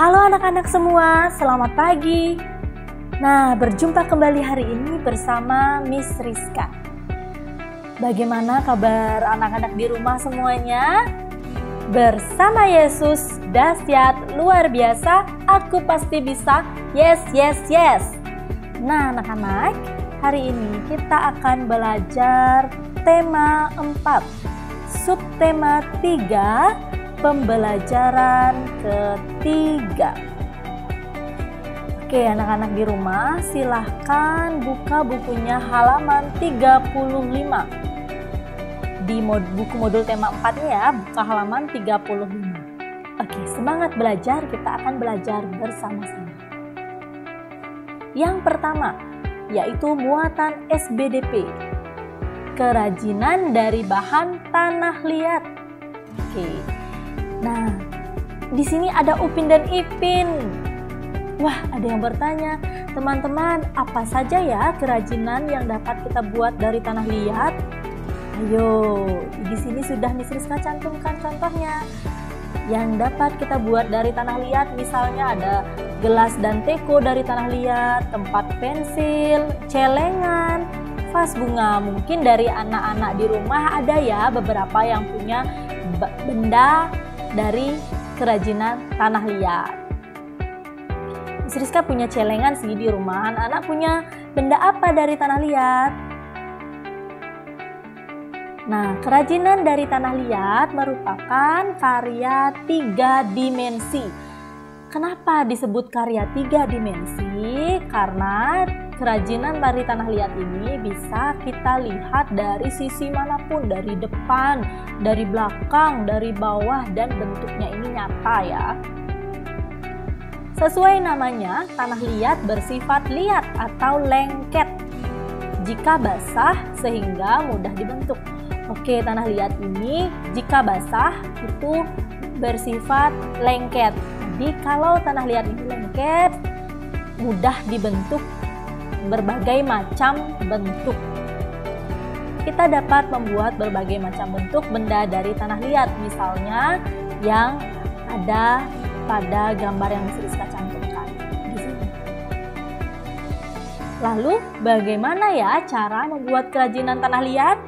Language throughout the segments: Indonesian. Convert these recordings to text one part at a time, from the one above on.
Halo anak-anak semua, selamat pagi. Nah, berjumpa kembali hari ini bersama Miss Rizka. Bagaimana kabar anak-anak di rumah semuanya? Bersama Yesus, dahsyat, luar biasa, aku pasti bisa. Yes, yes, yes. Nah, anak-anak, hari ini kita akan belajar tema 4, subtema 3, pembelajaran ketiga. Oke, anak-anak di rumah, silahkan buka bukunya halaman 35. Di mod, buku modul tema 4 ya, buka halaman 35. Oke, semangat belajar, kita akan belajar bersama-sama. Yang pertama, yaitu muatan SBDP. Kerajinan dari bahan tanah liat. Oke, Nah, di sini ada Upin dan Ipin. Wah, ada yang bertanya, teman-teman, apa saja ya kerajinan yang dapat kita buat dari tanah liat? Ayo, di sini sudah Miss Rizka cantumkan contohnya. Yang dapat kita buat dari tanah liat misalnya ada gelas dan teko dari tanah liat, tempat pensil, celengan, vas bunga. Mungkin dari anak-anak di rumah ada ya beberapa yang punya benda dari kerajinan tanah liat. Miss Rizka punya celengan sih di rumah. Anak-anak punya benda apa dari tanah liat? Nah, kerajinan dari tanah liat merupakan karya tiga dimensi. Kenapa disebut karya tiga dimensi? Karena kerajinan dari tanah liat ini bisa kita lihat dari sisi mana pun, dari depan, dari belakang, dari bawah, dan bentuknya ini nyata ya. Sesuai namanya, tanah liat bersifat liat atau lengket jika basah sehingga mudah dibentuk. Oke, tanah liat ini jika basah itu bersifat lengket. Jadi kalau tanah liat ini lengket, mudah dibentuk berbagai macam bentuk. Kita dapat membuat berbagai macam bentuk benda dari tanah liat, misalnya yang ada pada gambar yang bisa Rizka cantumkan di sini. Lalu, bagaimana ya cara membuat kerajinan tanah liat?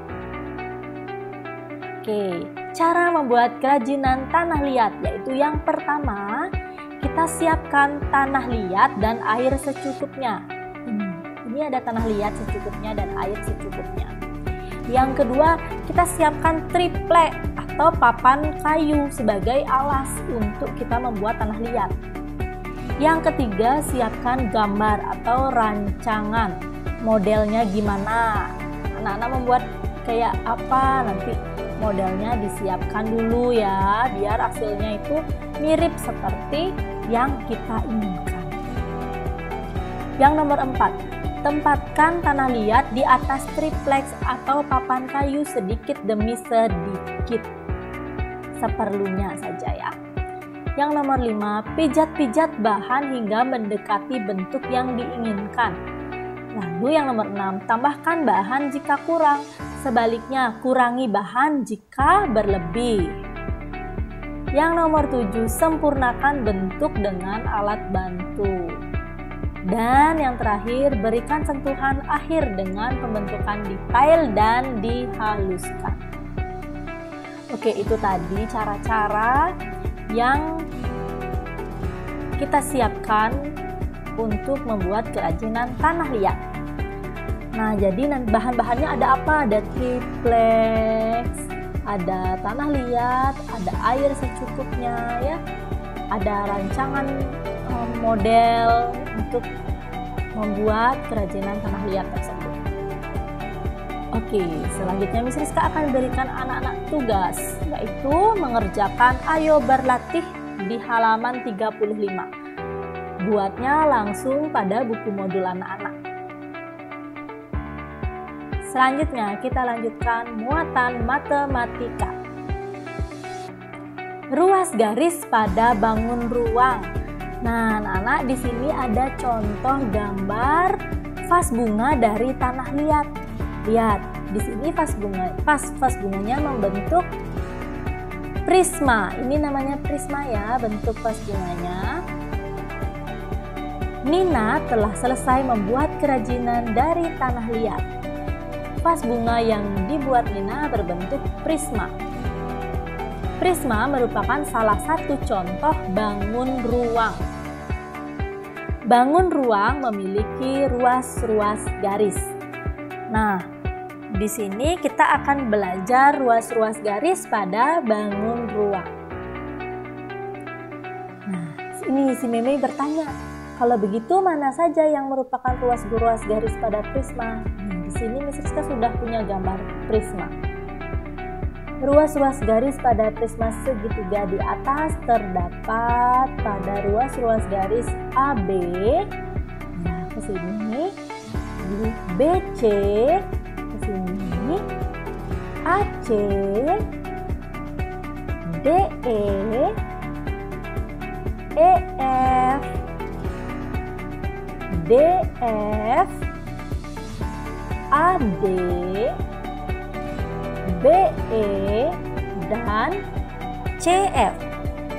Oke, cara membuat kerajinan tanah liat yaitu yang pertama, kita siapkan tanah liat dan air secukupnya ini ada tanah liat secukupnya dan air secukupnya. Yang kedua, kita siapkan triplek atau papan kayu sebagai alas untuk kita membuat tanah liat. Yang ketiga, siapkan gambar atau rancangan. Modelnya gimana? Anak-anak membuat kayak apa nanti modelnya disiapkan dulu ya biar hasilnya itu mirip seperti yang kita inginkan. Yang nomor empat, Tempatkan tanah liat di atas triplex atau papan kayu sedikit demi sedikit. Seperlunya saja ya. Yang nomor 5, pijat-pijat bahan hingga mendekati bentuk yang diinginkan. Lalu yang nomor 6, tambahkan bahan jika kurang. Sebaliknya, kurangi bahan jika berlebih. Yang nomor 7, sempurnakan bentuk dengan alat bantu. Dan yang terakhir, berikan sentuhan akhir dengan pembentukan detail dan dihaluskan. Oke, itu tadi cara-cara yang kita siapkan untuk membuat kerajinan tanah liat. Nah, jadi bahan-bahannya ada apa? Ada triplex, ada tanah liat, ada air secukupnya ya. Ada rancangan um, model untuk membuat kerajinan tanah liat tersebut. Oke, selanjutnya Miss Rizka akan berikan anak-anak tugas, yaitu mengerjakan ayo berlatih di halaman 35. Buatnya langsung pada buku modul anak-anak. Selanjutnya kita lanjutkan muatan matematika. Ruas garis pada bangun ruang Nah, anak-anak di sini ada contoh gambar vas bunga dari tanah liat. Lihat, di sini vas bunga, vas vas bunganya membentuk prisma. Ini namanya prisma ya, bentuk vas bunganya. Nina telah selesai membuat kerajinan dari tanah liat. Vas bunga yang dibuat Nina berbentuk prisma. Prisma merupakan salah satu contoh bangun ruang. Bangun ruang memiliki ruas-ruas garis. Nah, di sini kita akan belajar ruas-ruas garis pada bangun ruang. Nah, ini si Meme bertanya, kalau begitu mana saja yang merupakan ruas-ruas garis pada prisma? Nah, di sini Miss Rizka sudah punya gambar prisma. Ruas-ruas garis pada prisma segitiga di atas terdapat pada ruas-ruas garis AB. Nah, ke sini. BC, ke sini. AC, DE, EF, DF, AD, BE, dan CF.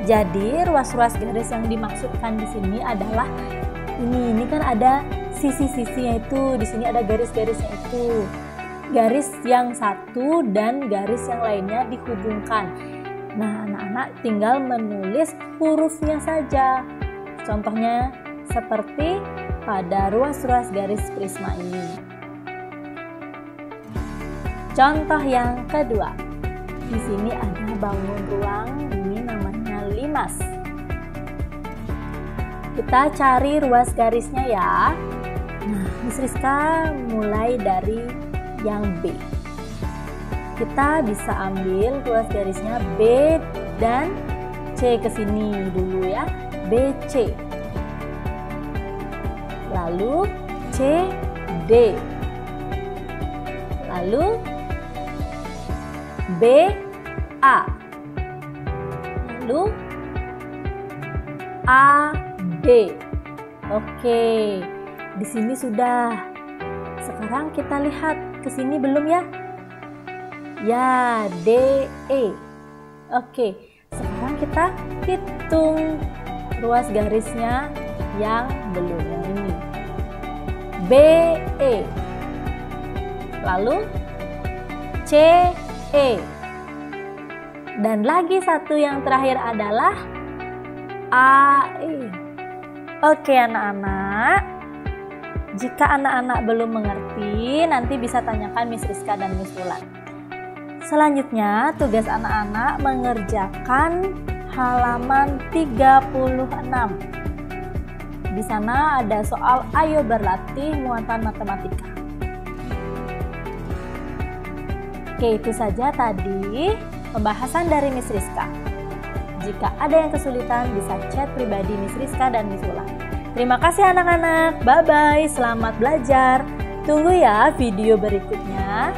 Jadi ruas-ruas garis yang dimaksudkan di sini adalah ini ini kan ada sisi-sisinya itu di sini ada garis-garisnya itu garis yang satu dan garis yang lainnya dihubungkan. Nah, anak-anak tinggal menulis hurufnya saja. Contohnya seperti pada ruas-ruas garis prisma ini. Contoh yang kedua. Di sini ada bangun ruang, ini namanya limas. Kita cari ruas garisnya ya. Nah, Miss Rizka mulai dari yang B. Kita bisa ambil ruas garisnya B dan C ke sini dulu ya. BC lalu C D lalu B A. Lalu A D Oke di sini sudah. Sekarang kita lihat ke sini belum ya? Ya D E. Oke sekarang kita hitung ruas garisnya yang belum yang ini BE lalu CE dan lagi satu yang terakhir adalah AE Oke anak-anak. Jika anak-anak belum mengerti nanti bisa tanyakan Miss Rizka dan Miss Wulan Selanjutnya tugas anak-anak mengerjakan halaman 36 di sana ada soal ayo berlatih muatan matematika. Oke, itu saja tadi pembahasan dari Miss Rizka. Jika ada yang kesulitan bisa chat pribadi Miss Rizka dan Miss Ulang. Terima kasih anak-anak. Bye-bye. Selamat belajar. Tunggu ya video berikutnya.